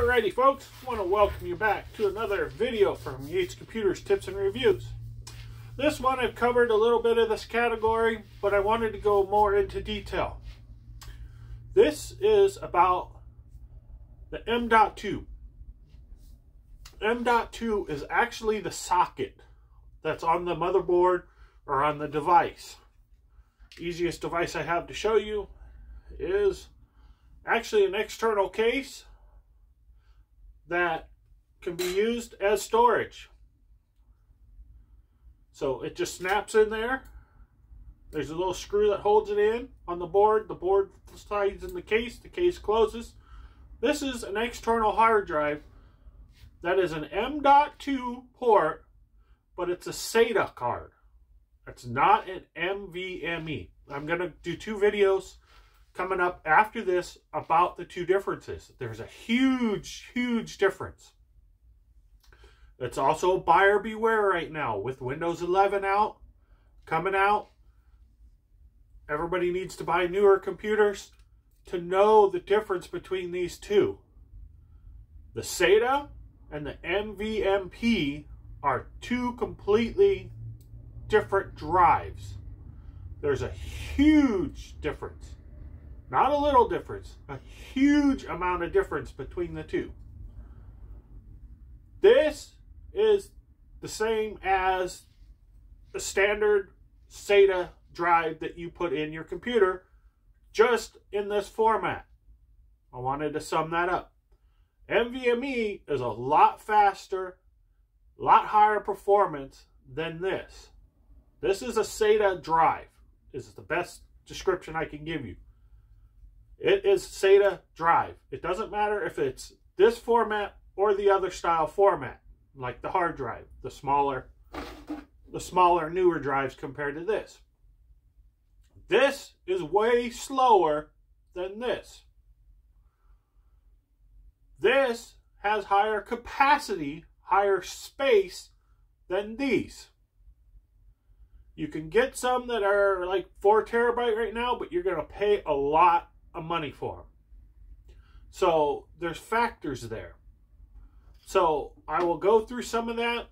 Alrighty folks, I want to welcome you back to another video from Yates Computers Tips and Reviews. This one I've covered a little bit of this category, but I wanted to go more into detail. This is about the M.2. M.2 is actually the socket that's on the motherboard or on the device. Easiest device I have to show you is actually an external case that can be used as storage. So it just snaps in there. There's a little screw that holds it in on the board. The board slides in the case. The case closes. This is an external hard drive that is an M.2 port, but it's a SATA card. It's not an NVMe. I'm going to do two videos coming up after this about the two differences. There's a huge, huge difference. It's also buyer beware right now with Windows 11 out, coming out. Everybody needs to buy newer computers to know the difference between these two. The SATA and the NVMe are two completely different drives. There's a huge difference. Not a little difference, a huge amount of difference between the two. This is the same as the standard SATA drive that you put in your computer, just in this format. I wanted to sum that up. NVMe is a lot faster, a lot higher performance than this. This is a SATA drive. Is the best description I can give you. It is SATA drive. It doesn't matter if it's this format or the other style format, like the hard drive, the smaller, the smaller, newer drives compared to this. This is way slower than this. This has higher capacity, higher space than these. You can get some that are like 4 terabyte right now, but you're going to pay a lot money for them. So there's factors there. So I will go through some of that.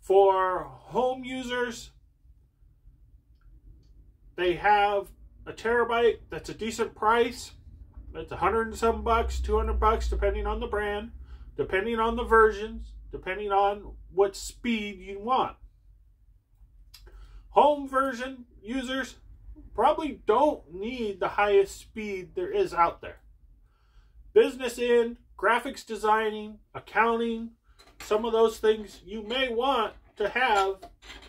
For home users, they have a terabyte that's a decent price. It's 100 and some bucks, 200 bucks, depending on the brand, depending on the versions, depending on what speed you want. Home version users, probably don't need the highest speed there is out there. Business end, graphics designing, accounting, some of those things you may want to have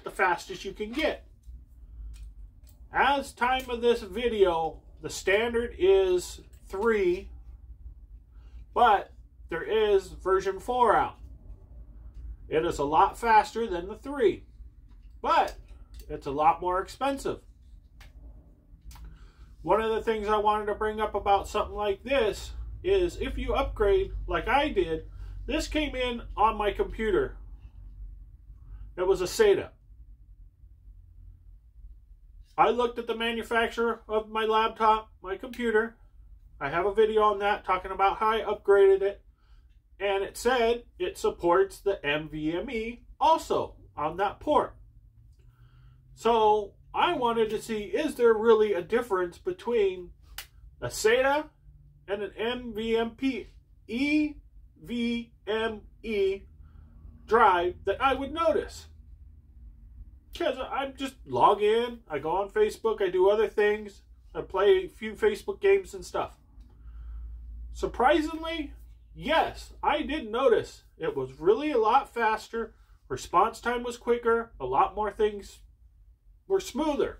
the fastest you can get. As time of this video, the standard is 3, but there is version 4 out. It is a lot faster than the 3, but it's a lot more expensive. One of the things I wanted to bring up about something like this is if you upgrade like I did, this came in on my computer. It was a SATA. I looked at the manufacturer of my laptop, my computer. I have a video on that talking about how I upgraded it. And it said it supports the NVMe also on that port. So I wanted to see, is there really a difference between a SATA and an NVMe, EVME drive that I would notice? Because I just log in, I go on Facebook, I do other things, I play a few Facebook games and stuff. Surprisingly, yes, I did notice it was really a lot faster. Response time was quicker, a lot more things were smoother.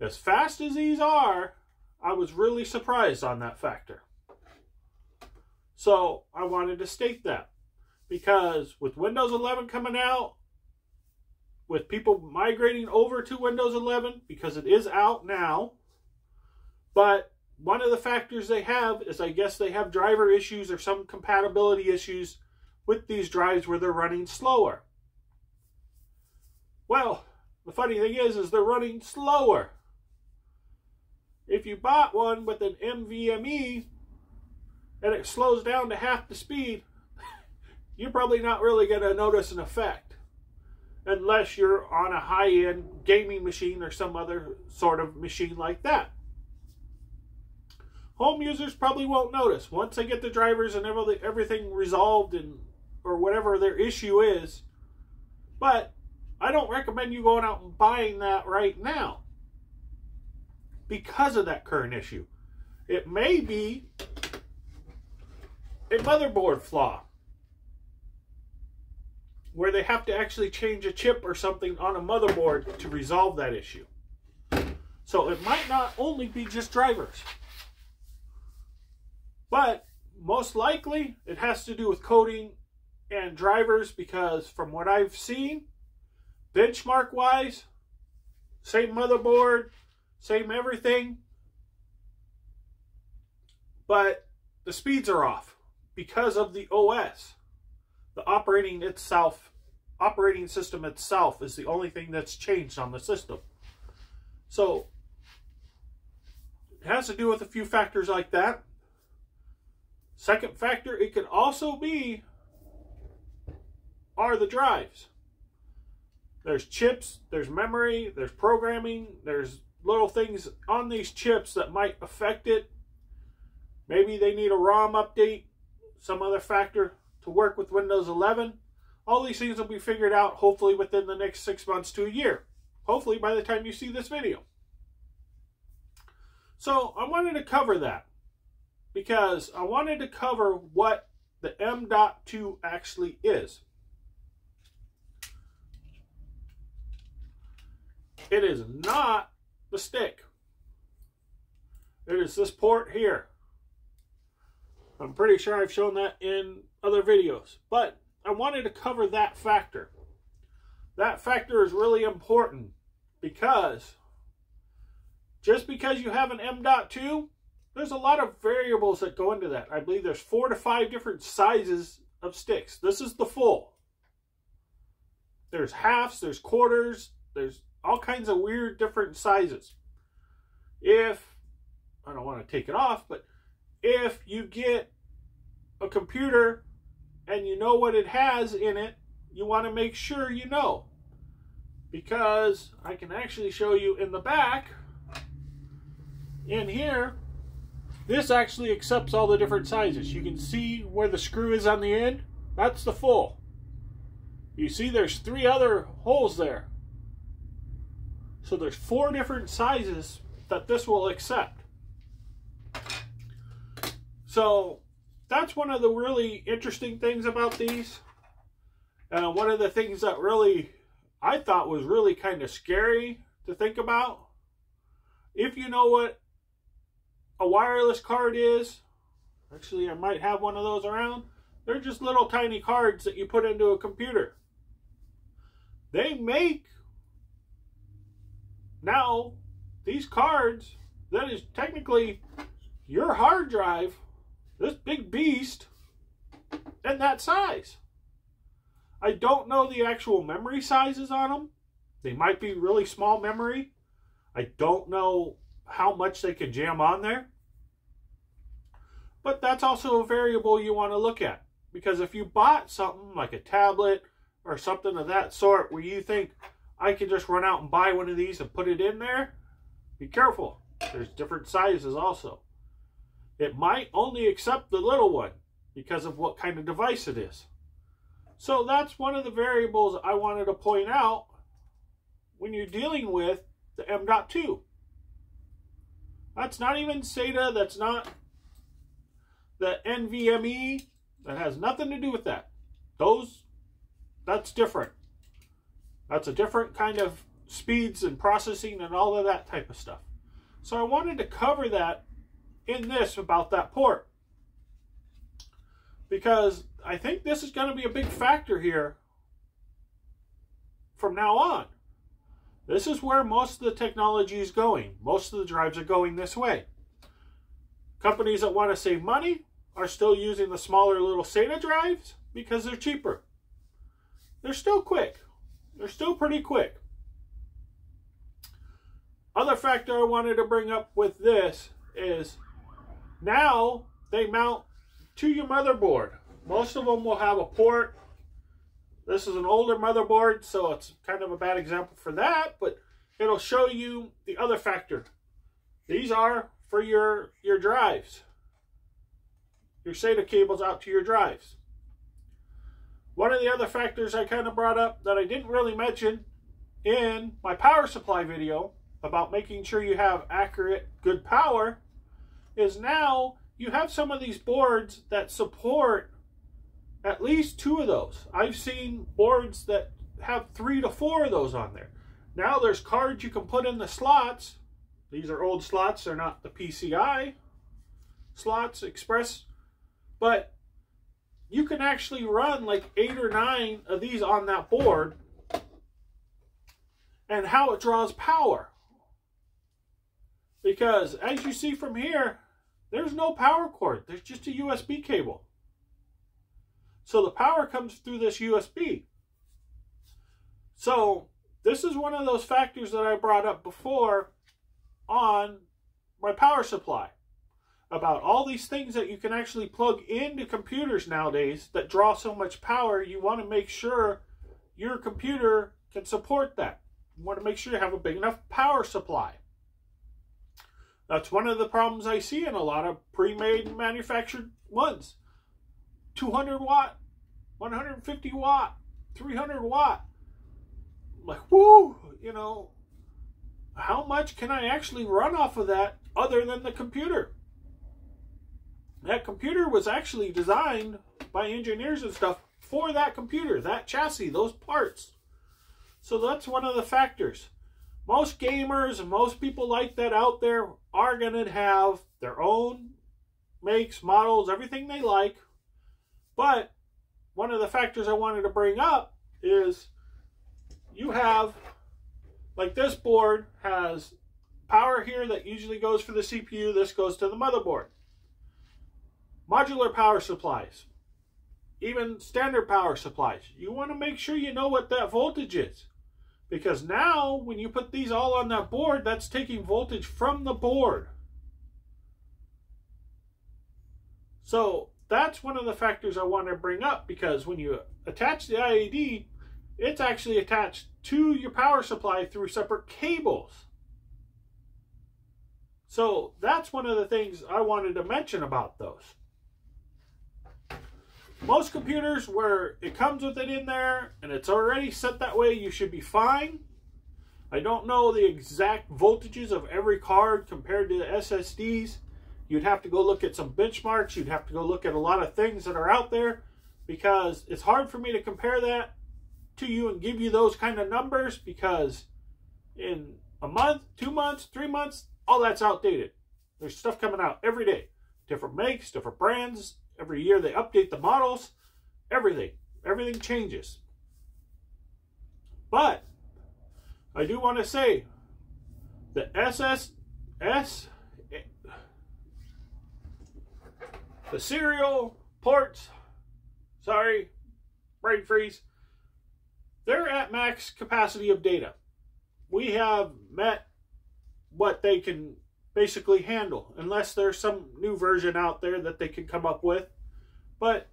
As fast as these are, I was really surprised on that factor. So I wanted to state that because with Windows 11 coming out, with people migrating over to Windows 11 because it is out now, but one of the factors they have is I guess they have driver issues or some compatibility issues with these drives where they're running slower. Well, the funny thing is, is they're running slower. If you bought one with an NVMe and it slows down to half the speed, you're probably not really going to notice an effect unless you're on a high-end gaming machine or some other sort of machine like that. Home users probably won't notice. Once they get the drivers and everything resolved and or whatever their issue is. But I don't recommend you going out and buying that right now because of that current issue. It may be a motherboard flaw where they have to actually change a chip or something on a motherboard to resolve that issue. So it might not only be just drivers. But most likely it has to do with coding and drivers because from what I've seen, benchmark wise, same motherboard, same everything, but the speeds are off because of the OS. The operating itself, operating system itself is the only thing that's changed on the system. So it has to do with a few factors like that. Second factor, it could also be are the drives. There's chips, there's memory, there's programming, there's little things on these chips that might affect it. Maybe they need a ROM update, some other factor to work with Windows 11. All these things will be figured out hopefully within the next six months to a year. Hopefully by the time you see this video. So I wanted to cover that because I wanted to cover what the M.2 actually is. It is not the stick. It is this port here. I'm pretty sure I've shown that in other videos. But I wanted to cover that factor. That factor is really important because just because you have an M.2, there's a lot of variables that go into that. I believe there's four to five different sizes of sticks. This is the full. There's halves, there's quarters, there's all kinds of weird different sizes. If, I don't want to take it off, but if you get a computer and you know what it has in it, you want to make sure you know. Because I can actually show you in the back, in here, this actually accepts all the different sizes. You can see where the screw is on the end. That's the full. You see there's three other holes there. So there's four different sizes that this will accept. So that's one of the really interesting things about these. And one of the things that really I thought was really kind of scary to think about. If you know what a wireless card is, actually I might have one of those around. They're just little tiny cards that you put into a computer. They make now, these cards, that is technically your hard drive, this big beast, and that size. I don't know the actual memory sizes on them. They might be really small memory. I don't know how much they can jam on there. But that's also a variable you want to look at. Because if you bought something like a tablet or something of that sort where you think, I can just run out and buy one of these and put it in there. Be careful. There's different sizes also. It might only accept the little one because of what kind of device it is. So that's one of the variables I wanted to point out when you're dealing with the M.2. That's not even SATA, that's not the NVMe, that has nothing to do with that. Those, that's different. That's a different kind of speeds and processing and all of that type of stuff. So I wanted to cover that in this about that port. Because I think this is going to be a big factor here from now on. This is where most of the technology is going. Most of the drives are going this way. Companies that want to save money are still using the smaller little SATA drives because they're cheaper. They're still quick. They're still pretty quick. Other factor I wanted to bring up with this is now they mount to your motherboard. Most of them will have a port. This is an older motherboard, so it's kind of a bad example for that, but it'll show you the other factor. These are for your, your drives. Your SATA cables out to your drives. One of the other factors I kind of brought up that I didn't really mention in my power supply video about making sure you have accurate, good power is now you have some of these boards that support at least two of those. I've seen boards that have three to four of those on there. Now there's cards you can put in the slots. These are old slots. They're not the PCI slots, Express. But you can actually run like eight or nine of these on that board and how it draws power. Because as you see from here, there's no power cord. There's just a USB cable. So the power comes through this USB. So this is one of those factors that I brought up before on my power supply about all these things that you can actually plug into computers nowadays that draw so much power. You want to make sure your computer can support that. You want to make sure you have a big enough power supply. That's one of the problems I see in a lot of pre-made manufactured ones. 200 watt, 150 watt, 300 watt. Like, whoo, you know, how much can I actually run off of that other than the computer? That computer was actually designed by engineers and stuff for that computer, that chassis, those parts. So that's one of the factors. Most gamers and most people like that out there are going to have their own makes, models, everything they like. But one of the factors I wanted to bring up is you have, like this board has power here that usually goes for the CPU. This goes to the motherboard. Modular power supplies, even standard power supplies. You want to make sure you know what that voltage is. Because now, when you put these all on that board, that's taking voltage from the board. So that's one of the factors I want to bring up because when you attach the IED, it's actually attached to your power supply through separate cables. So that's one of the things I wanted to mention about those. Most computers where it comes with it in there and it's already set that way, you should be fine. I don't know the exact voltages of every card compared to the SSDs. You'd have to go look at some benchmarks. You'd have to go look at a lot of things that are out there because it's hard for me to compare that to you and give you those kind of numbers because in a month, two months, three months, all that's outdated. There's stuff coming out every day. Different makes, different brands, Every year they update the models, everything. Everything changes. But I do want to say the SSS, the serial ports, sorry, brain freeze, they're at max capacity of data. We have met what they can basically handle, unless there's some new version out there that they can come up with. But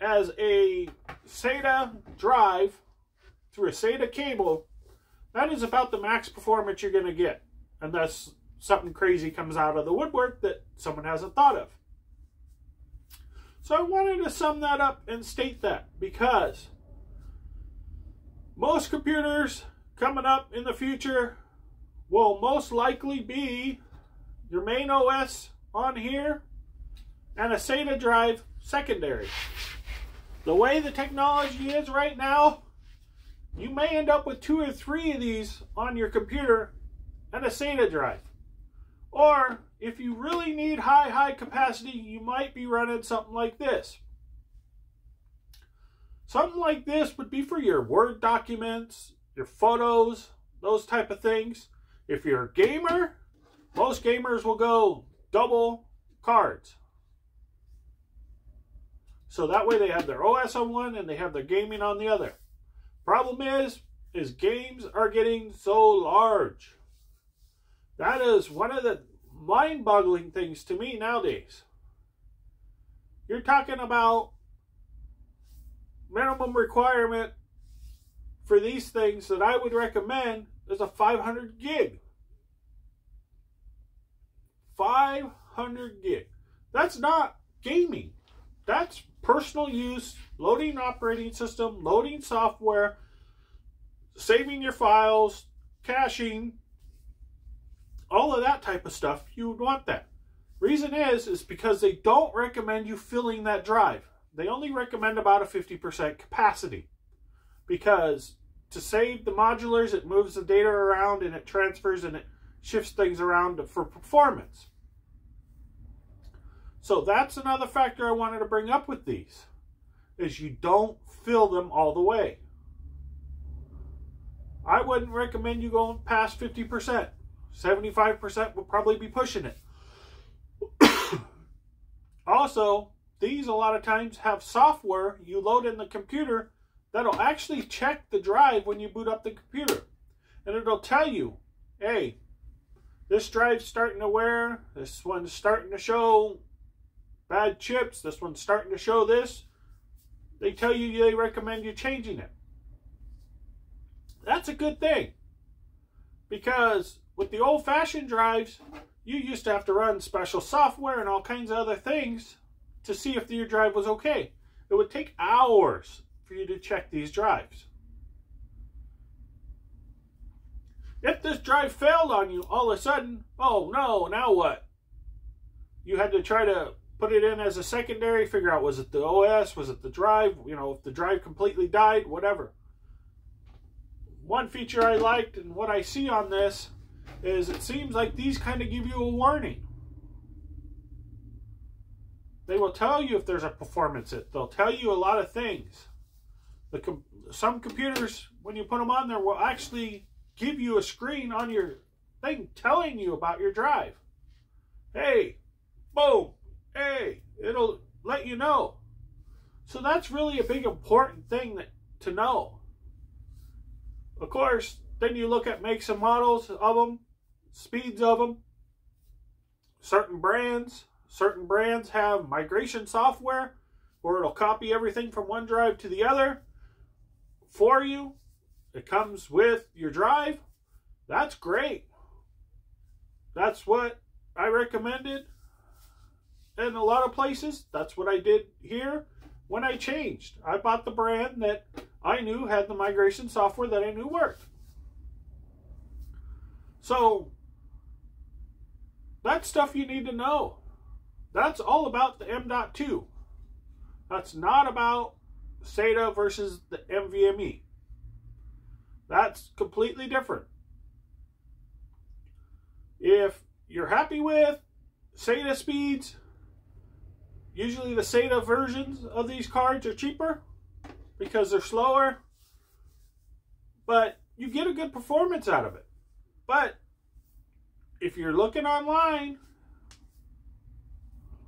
as a SATA drive through a SATA cable, that is about the max performance you're going to get. Unless something crazy comes out of the woodwork that someone hasn't thought of. So I wanted to sum that up and state that because most computers coming up in the future will most likely be your main OS on here and a SATA drive secondary. The way the technology is right now, you may end up with two or three of these on your computer and a SATA drive. Or if you really need high, high capacity, you might be running something like this. Something like this would be for your Word documents, your photos, those type of things. If you're a gamer, most gamers will go double cards. So that way they have their OS on one and they have their gaming on the other. Problem is, is games are getting so large. That is one of the mind-boggling things to me nowadays. You're talking about minimum requirement for these things that I would recommend is a 500 gig. 500 gig. That's not gaming. That's personal use, loading operating system, loading software, saving your files, caching, all of that type of stuff. You would want that. Reason is, is because they don't recommend you filling that drive. They only recommend about a 50% capacity because to save the modulars, it moves the data around and it transfers and it shifts things around for performance. So that's another factor I wanted to bring up with these, is you don't fill them all the way. I wouldn't recommend you going past 50%. 75% would probably be pushing it. also, these a lot of times have software you load in the computer that'll actually check the drive when you boot up the computer. And it'll tell you, hey, this drive's starting to wear, this one's starting to show bad chips. This one's starting to show this. They tell you they recommend you changing it. That's a good thing. Because with the old-fashioned drives, you used to have to run special software and all kinds of other things to see if your drive was okay. It would take hours for you to check these drives. If this drive failed on you all of a sudden, oh no, now what? You had to try to put it in as a secondary, figure out was it the OS, was it the drive, you know, if the drive completely died, whatever. One feature I liked and what I see on this is it seems like these kind of give you a warning. They will tell you if there's a performance hit. They'll tell you a lot of things. The com some computers, when you put them on there, will actually give you a screen on your thing telling you about your drive. Hey, boom, hey, it'll let you know. So that's really a big important thing that, to know. Of course, then you look at makes and models of them, speeds of them, certain brands. Certain brands have migration software where it'll copy everything from one drive to the other for you. It comes with your drive. That's great. That's what I recommended in a lot of places. That's what I did here when I changed. I bought the brand that I knew had the migration software that I knew worked. So that's stuff you need to know. That's all about the M.2. That's not about SATA versus the NVMe. That's completely different. If you're happy with SATA speeds, Usually the SATA versions of these cards are cheaper because they're slower, but you get a good performance out of it. But if you're looking online,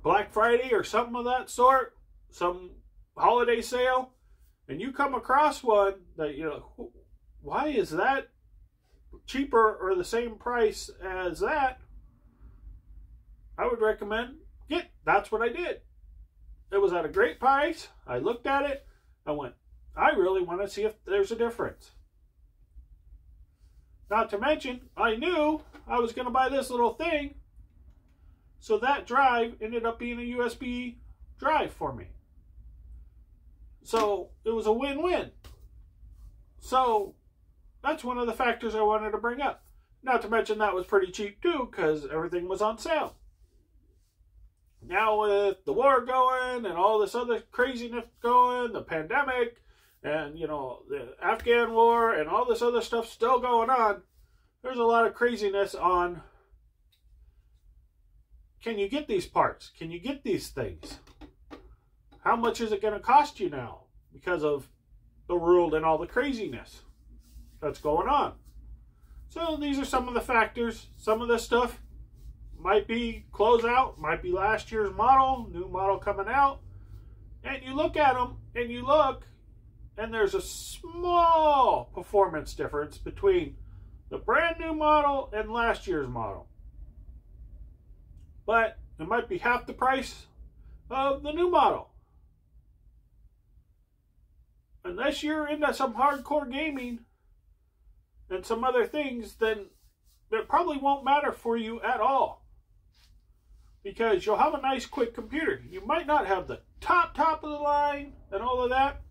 Black Friday or something of that sort, some holiday sale, and you come across one that, you know, why is that cheaper or the same price as that? I would recommend get. That's what I did. It was at a great price. I looked at it. I went, I really want to see if there's a difference. Not to mention, I knew I was going to buy this little thing. So that drive ended up being a USB drive for me. So it was a win-win. So that's one of the factors I wanted to bring up. Not to mention that was pretty cheap too because everything was on sale now with the war going and all this other craziness going, the pandemic, and you know the Afghan war and all this other stuff still going on, there's a lot of craziness on. Can you get these parts? Can you get these things? How much is it going to cost you now because of the world and all the craziness that's going on? So these are some of the factors. Some of this stuff might be closeout, might be last year's model, new model coming out. And you look at them and you look, and there's a small performance difference between the brand new model and last year's model. But it might be half the price, of the new model. Unless you're into some hardcore gaming and some other things, then it probably won't matter for you at all. Because you'll have a nice quick computer. You might not have the top top of the line and all of that.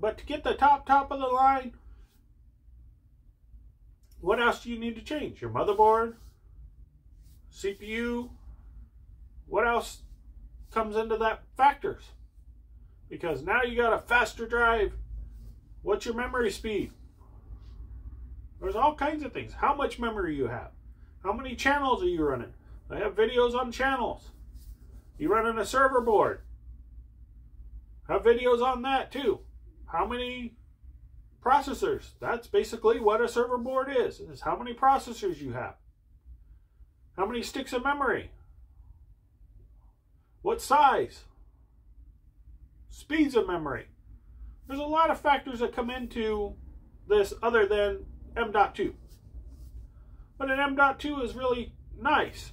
But to get the top top of the line, what else do you need to change? Your motherboard, CPU, what else comes into that factors? Because now you got a faster drive. What's your memory speed? There's all kinds of things. How much memory you have? How many channels are you running? I have videos on channels. You running a server board? Have videos on that too. How many processors? That's basically what a server board is. Is how many processors you have. How many sticks of memory? What size? Speeds of memory. There's a lot of factors that come into this other than M.2. But an M.2 is really nice.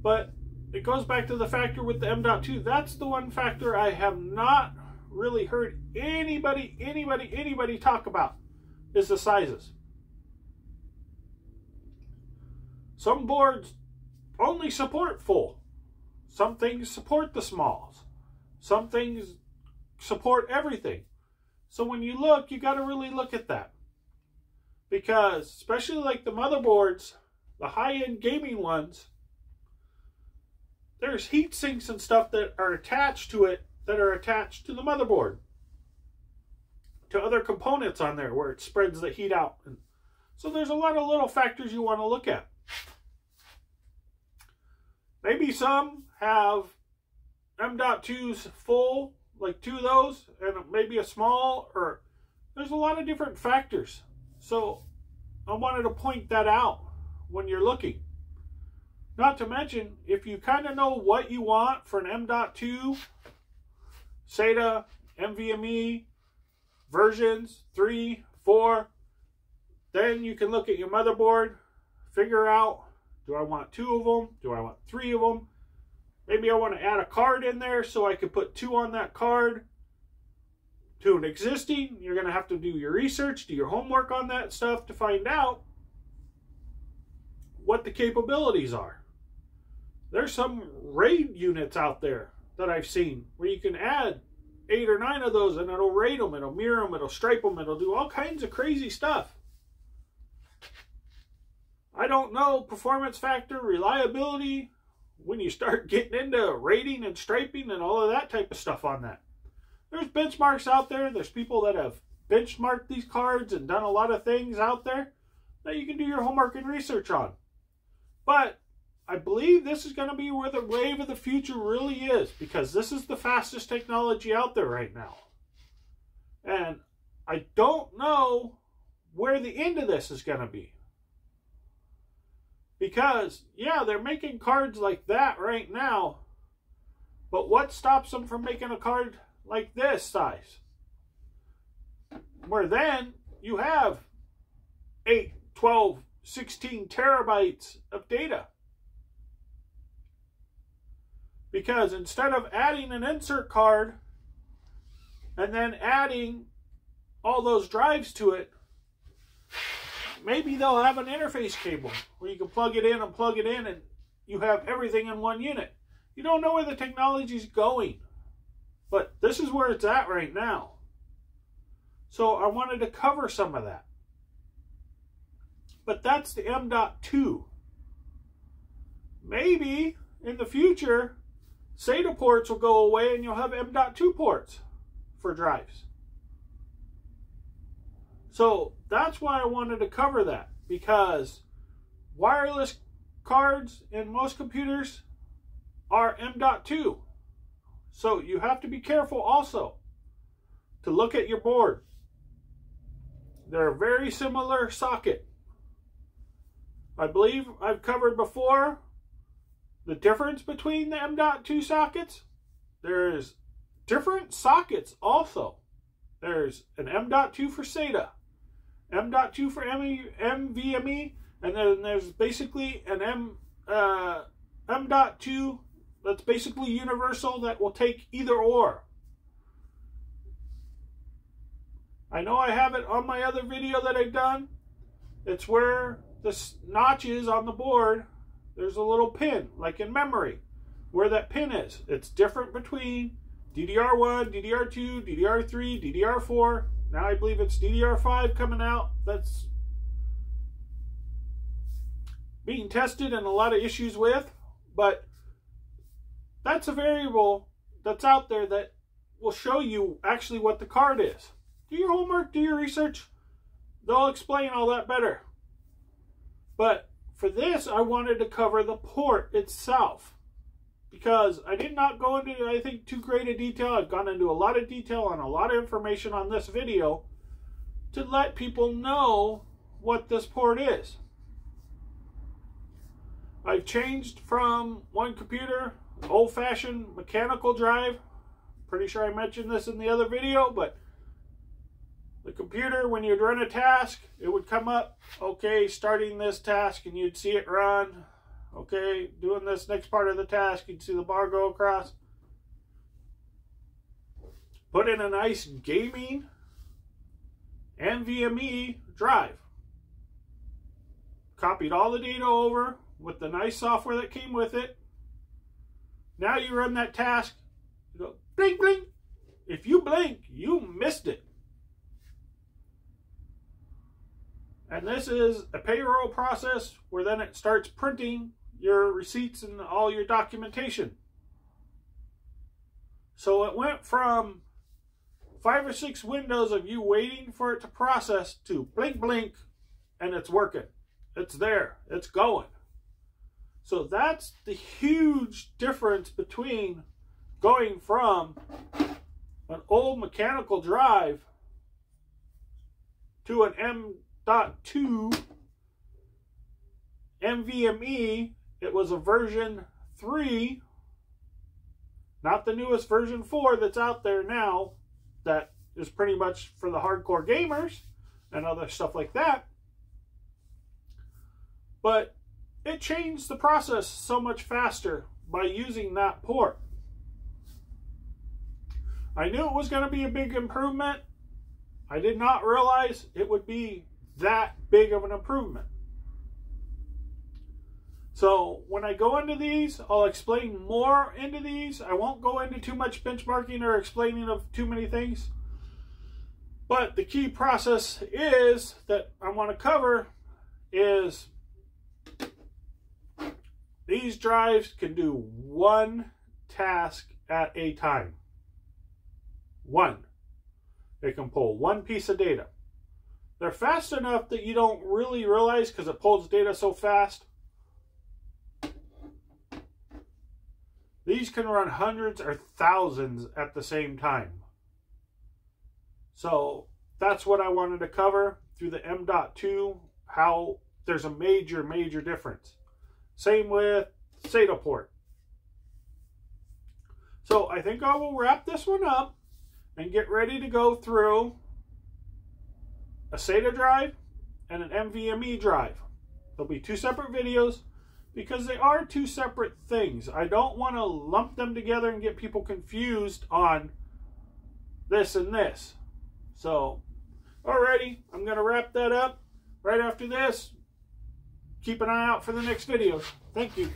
But it goes back to the factor with the M.2. That's the one factor I have not really heard anybody, anybody, anybody talk about is the sizes. Some boards only support full. Some things support the smalls. Some things support everything. So when you look, you got to really look at that. Because, especially like the motherboards, the high-end gaming ones, there's heat sinks and stuff that are attached to it that are attached to the motherboard. To other components on there where it spreads the heat out. So there's a lot of little factors you want to look at. Maybe some have M.2s full, like two of those, and maybe a small, or there's a lot of different factors. So I wanted to point that out when you're looking. Not to mention, if you kind of know what you want for an M.2, SATA, NVMe, versions 3, 4, then you can look at your motherboard, figure out, do I want two of them? Do I want three of them? Maybe I want to add a card in there so I can put two on that card to an existing. You're going to have to do your research, do your homework on that stuff to find out what the capabilities are. There's some RAID units out there that I've seen where you can add eight or nine of those and it'll RAID them, it'll mirror them, it'll stripe them, it'll do all kinds of crazy stuff. I don't know performance factor, reliability, when you start getting into RAIDing and striping and all of that type of stuff on that. There's benchmarks out there. There's people that have benchmarked these cards and done a lot of things out there that you can do your homework and research on. But I believe this is going to be where the wave of the future really is because this is the fastest technology out there right now. And I don't know where the end of this is going to be. Because, yeah, they're making cards like that right now. But what stops them from making a card like this size? Where then you have 8, 12, 16 terabytes of data. Because instead of adding an insert card and then adding all those drives to it, maybe they'll have an interface cable where you can plug it in and plug it in and you have everything in one unit. You don't know where the technology is going, but this is where it's at right now. So I wanted to cover some of that. But that's the M.2. Maybe in the future, SATA ports will go away and you'll have M.2 ports for drives. So that's why I wanted to cover that because wireless cards in most computers are M.2. So you have to be careful also to look at your board. They're a very similar socket. I believe I've covered before the difference between the M.2 sockets. There's different sockets also. There's an M.2 for SATA, M.2 for NVMe, and then there's basically an M uh, M.2 that's basically universal that will take either or. I know I have it on my other video that I've done. It's where the notch is on the board, there's a little pin, like in memory, where that pin is. It's different between DDR1, DDR2, DDR3, DDR4. Now I believe it's DDR5 coming out. That's being tested and a lot of issues with, but that's a variable that's out there that will show you actually what the card is. Do your homework, do your research. They'll explain all that better. But for this, I wanted to cover the port itself because I did not go into, I think, too great a detail. I've gone into a lot of detail on a lot of information on this video to let people know what this port is. I've changed from one computer, old-fashioned mechanical drive. Pretty sure I mentioned this in the other video, but the computer, when you'd run a task, it would come up, okay, starting this task, and you'd see it run. Okay, doing this next part of the task, you'd see the bar go across. Put in a nice gaming NVMe drive. Copied all the data over with the nice software that came with it. Now you run that task, you go blink, blink. If you blink, you missed it. And this is a payroll process where then it starts printing your receipts and all your documentation. So it went from five or six windows of you waiting for it to process to blink, blink, and it's working. It's there. It's going. So that's the huge difference between going from an old mechanical drive to an M .2 NVMe, it was a version 3, not the newest version 4 that's out there now, that is pretty much for the hardcore gamers and other stuff like that. But it changed the process so much faster by using that port. I knew it was going to be a big improvement. I did not realize it would be that big of an improvement. So when I go into these, I'll explain more into these. I won't go into too much benchmarking or explaining of too many things. But the key process is that I want to cover is these drives can do one task at a time. One. They can pull one piece of data. They're fast enough that you don't really realize because it pulls data so fast. These can run hundreds or thousands at the same time. So that's what I wanted to cover through the M.2, how there's a major, major difference. Same with SATA port. So I think I will wrap this one up and get ready to go through a SATA drive and an NVMe drive. There'll be two separate videos because they are two separate things. I don't want to lump them together and get people confused on this and this. So, alrighty, I'm going to wrap that up right after this. Keep an eye out for the next videos. Thank you.